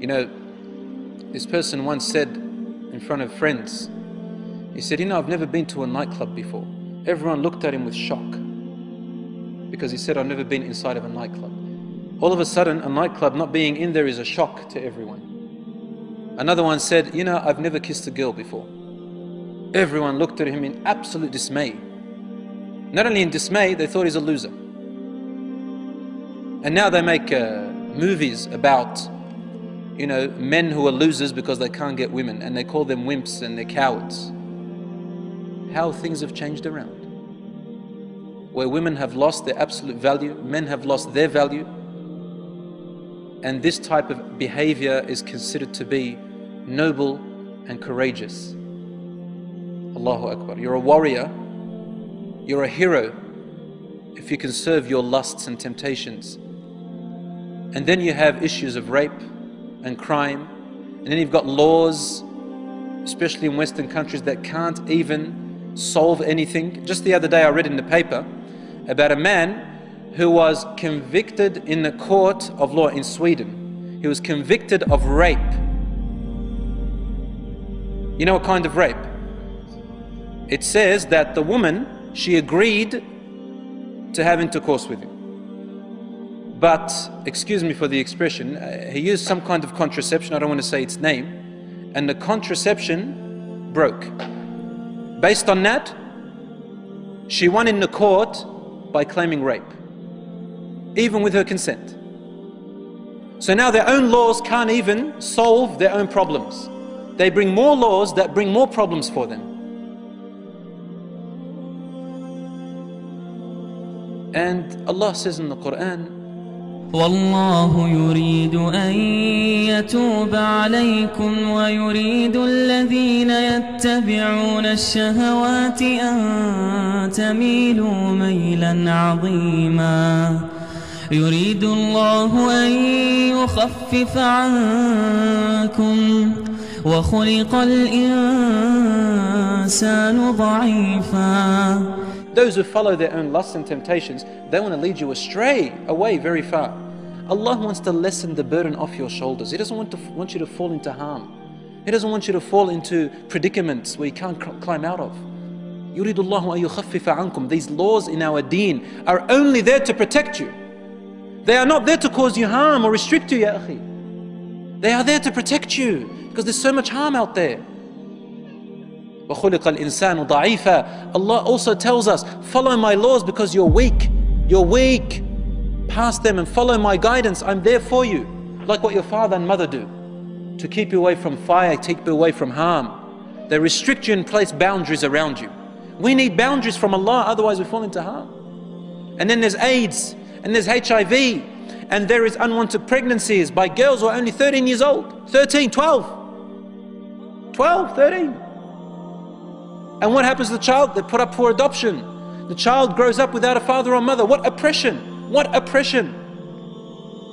You know, this person once said in front of friends, he said, You know, I've never been to a nightclub before. Everyone looked at him with shock because he said, I've never been inside of a nightclub. All of a sudden, a nightclub not being in there is a shock to everyone. Another one said, You know, I've never kissed a girl before. Everyone looked at him in absolute dismay. Not only in dismay, they thought he's a loser. And now they make uh, movies about, you know, men who are losers because they can't get women, and they call them wimps and they're cowards. How things have changed around. Where women have lost their absolute value, men have lost their value, and this type of behavior is considered to be noble and courageous. Allahu Akbar. You're a warrior, you're a hero if you can serve your lusts and temptations. And then you have issues of rape and crime, and then you've got laws, especially in Western countries, that can't even solve anything. Just the other day, I read in the paper about a man who was convicted in the court of law in Sweden. He was convicted of rape. You know what kind of rape? It says that the woman, she agreed to have intercourse with him. But, excuse me for the expression, uh, he used some kind of contraception, I don't want to say its name, and the contraception broke. Based on that, she won in the court by claiming rape, even with her consent. So now their own laws can't even solve their own problems. They bring more laws that bring more problems for them. And Allah says in the Quran, والله يريد أن يتوب عليكم ويريد الذين يتبعون الشهوات أن تميلوا ميلا عظيما. يريد الله أن يخفف عنكم وخلق الإنسان ضعيفا. Those who follow their own lusts and temptations, they want to lead you astray, away very far. Allah wants to lessen the burden off your shoulders. He doesn't want, to, want you to fall into harm. He doesn't want you to fall into predicaments where you can't climb out of. يريد الله أن يخفف عنكم. These laws in our deen are only there to protect you. They are not there to cause you harm or restrict you, ya akhi. They are there to protect you because there's so much harm out there. وَخُلِقَ الْإِنسَانُ ضَعِيفًا Allah also tells us, follow my laws because you're weak. You're weak. Pass them and follow my guidance. I'm there for you. Like what your father and mother do. To keep you away from fire, keep you away from harm. They restrict you and place boundaries around you. We need boundaries from Allah, otherwise we fall into harm. And then there's AIDS, and there's HIV, and there is unwanted pregnancies by girls who are only 13 years old, 13, 12, 12, 13. And what happens to the child? They put up for adoption. The child grows up without a father or mother. What oppression! What oppression!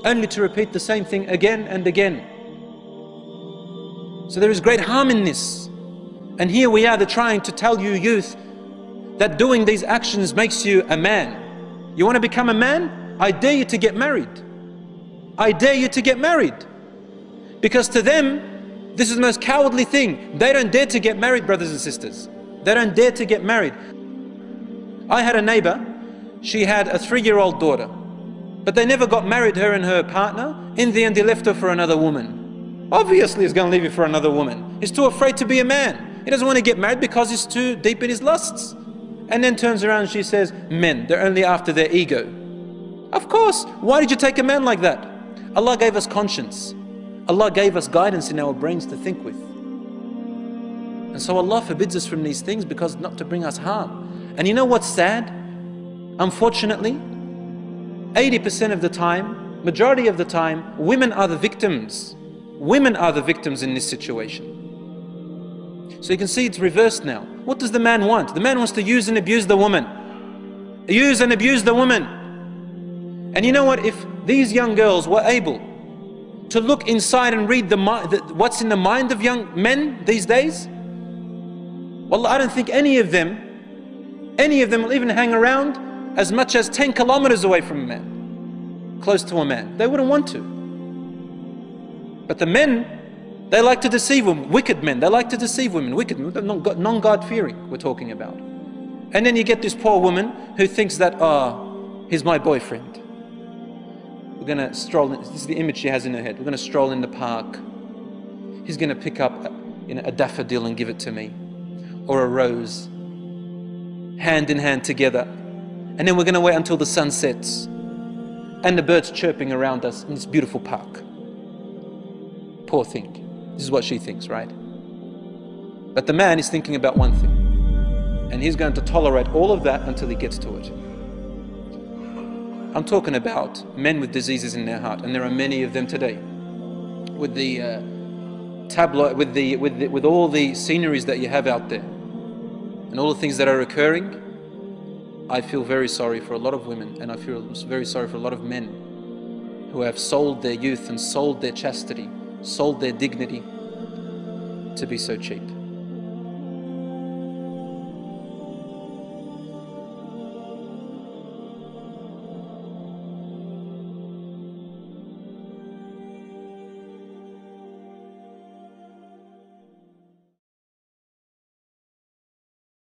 Only to repeat the same thing again and again. So there is great harm in this. And here we are, they're trying to tell you, youth, that doing these actions makes you a man. You want to become a man? I dare you to get married. I dare you to get married. Because to them, this is the most cowardly thing. They don't dare to get married, brothers and sisters. They don't dare to get married. I had a neighbor, she had a three year old daughter, but they never got married, her and her partner. In the end, he left her for another woman. Obviously, he's going to leave you for another woman. He's too afraid to be a man. He doesn't want to get married because he's too deep in his lusts. And then turns around and she says, Men, they're only after their ego. Of course, why did you take a man like that? Allah gave us conscience. Allah gave us guidance in our brains to think with. And so Allah forbids us from these things because not to bring us harm. And you know what's sad? Unfortunately, 80% of the time, majority of the time, women are the victims. Women are the victims in this situation. So you can see it's reversed now. What does the man want? The man wants to use and abuse the woman. Use and abuse the woman. And you know what? If these young girls were able to look inside and read the, what's in the mind of young men these days, well, I don't think any of them, any of them will even hang around as much as 10 kilometers away from a man, close to a man. They wouldn't want to. But the men, they like to deceive women, wicked men, they like to deceive women, wicked men, got non God fearing, we're talking about. And then you get this poor woman who thinks that, oh, he's my boyfriend. We're going to stroll, in, this is the image she has in her head. We're going to stroll in the park. He's going to pick up you know, a daffodil and give it to me, or a rose, hand in hand together. And then we're going to wait until the sun sets and the birds chirping around us in this beautiful park. Poor thing. This is what she thinks, right? But the man is thinking about one thing. And he's going to tolerate all of that until he gets to it. I'm talking about men with diseases in their heart, and there are many of them today. With the uh, tabloid, with the, with the, with all the sceneries that you have out there, and all the things that are occurring, I feel very sorry for a lot of women, and I feel very sorry for a lot of men who have sold their youth and sold their chastity, sold their dignity to be so cheap.